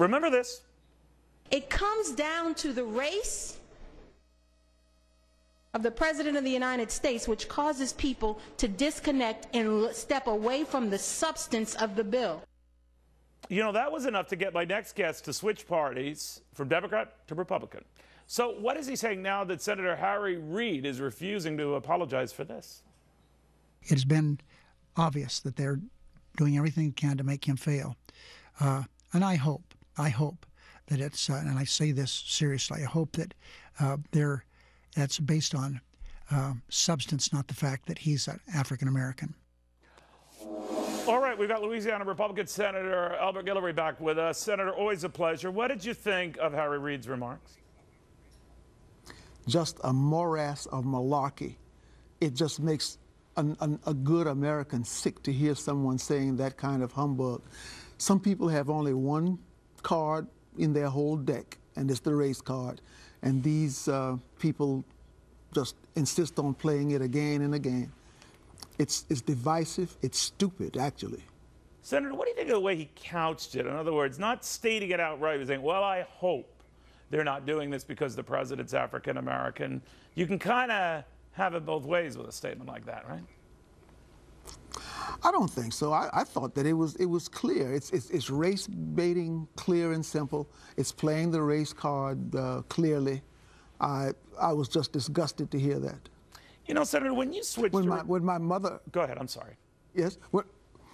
Remember this. It comes down to the race of the President of the United States, which causes people to disconnect and step away from the substance of the bill. You know, that was enough to get my next guest to switch parties from Democrat to Republican. So, what is he saying now that Senator Harry Reid is refusing to apologize for this? It has been obvious that they're doing everything they can to make him fail. Uh, and I hope, I hope that it's, uh, and I say this seriously, I hope that uh, they're, that's based on uh, substance, not the fact that he's an African American. All right, we've got Louisiana Republican Senator Elbert Guillory back with us. Senator, always a pleasure. What did you think of Harry Reid's remarks? just a morass of malarkey. It just makes an, an, a good American sick to hear someone saying that kind of humbug. Some people have only one card in their whole deck, and it's the race card. And these uh, people just insist on playing it again and again. It's, it's divisive, it's stupid, actually. Senator, what do you think of the way he couched it? In other words, not stating it outright, but saying, well, I hope they're not doing this because the president's African American. You can kind of have it both ways with a statement like that, right? I don't think so. I, I, thought that it was it was clear. It's, it's, it's race baiting, clear and simple. It's playing the race card uh, clearly. I I was just disgusted to hear that. You know, Senator, when you switched when my, when my mother go ahead. I'm sorry. Yes. When,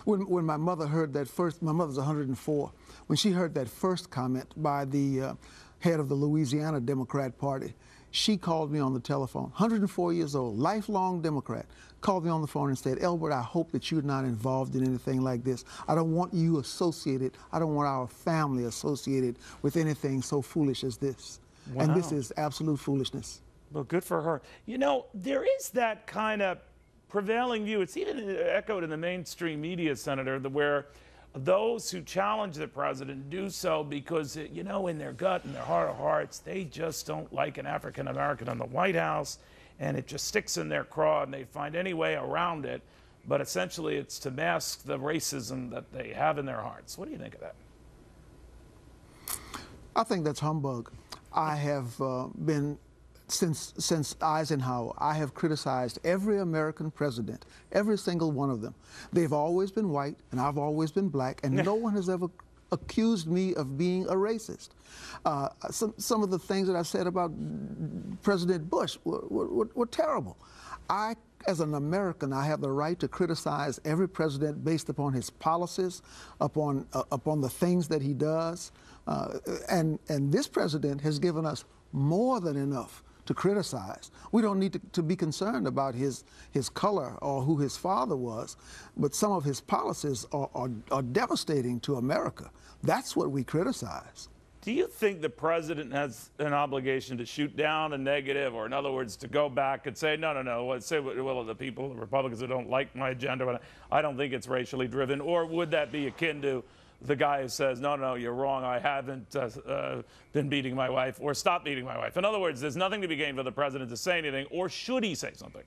when, when my mother heard that first, my mother's 104. When she heard that first comment by the uh, head of the Louisiana Democrat Party, she called me on the telephone, 104 years old, lifelong Democrat, called me on the phone and said, Elbert, I hope that you're not involved in anything like this. I don't want you associated, I don't want our family associated with anything so foolish as this. Wow. And this is absolute foolishness. Well, good for her. You know, there is that kind of prevailing view. It's even echoed in the mainstream media, Senator, where those who challenge the president do so because, you know, in their gut and their heart of hearts, they just don't like an African American in the White House, and it just sticks in their craw, and they find any way around it. But essentially, it's to mask the racism that they have in their hearts. What do you think of that? I think that's humbug. I have uh, been since since Eisenhower, I have criticized every American president, every single one of them. They've always been white, and I've always been black, and no one has ever accused me of being a racist. Uh, some some of the things that I said about President Bush were, were, were terrible. I as an American, I have the right to criticize every president based upon his policies, upon uh, upon the things that he does, uh, and and this president has given us more than enough to criticize. We don't need to, to, be concerned about his, his color or who his father was, but some of his policies are, are, are devastating to America. That's what we criticize. Do you think the president has an obligation to shoot down a negative, or in other words, to go back and say, no, no, no, say what will of the people, the Republicans who don't like my agenda, I don't think it's racially driven, or would that be akin to the guy who says, no, no, you're wrong, I haven't uh, uh, been beating my wife, or stop beating my wife. In other words, there's nothing to be gained for the president to say anything, or should he say something?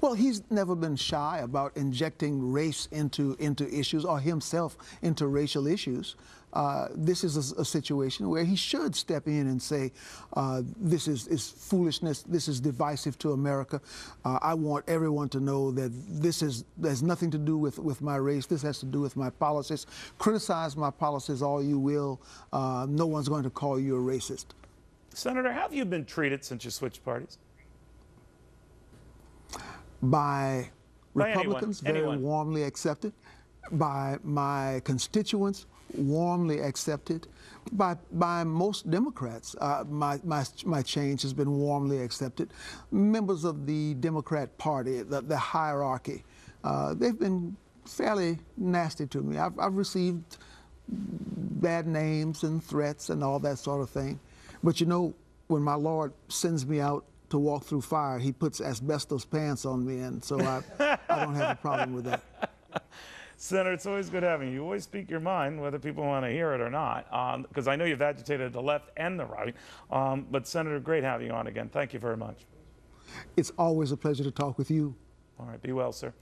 Well, he's never been shy about injecting race into, into issues or himself into racial issues. Uh, this is a, a, situation where he should step in and say, uh, this is, is, foolishness, this is divisive to America. Uh, I want everyone to know that this is, has nothing to do with, with my race, this has to do with my policies. Criticize my policies all you will. Uh, no one's going to call you a racist. Senator, how have you been treated since you switched parties? by, by Republicans, anyone. very anyone. warmly accepted, by my constituents, warmly accepted, by, by most Democrats. Uh, my, my, my change has been warmly accepted. Members of the Democrat Party, the, the hierarchy, uh, they've been fairly nasty to me. I've, I've received bad names and threats and all that sort of thing. But you know, when my Lord sends me out to walk through fire, he puts asbestos pants on me, and so I, I don't have a problem with that. Senator, it's always good having you. You always speak your mind, whether people want to hear it or not, because um, I know you've agitated the left and the right. Um, but, Senator, great having you on again. Thank you very much. It's always a pleasure to talk with you. All right, be well, sir.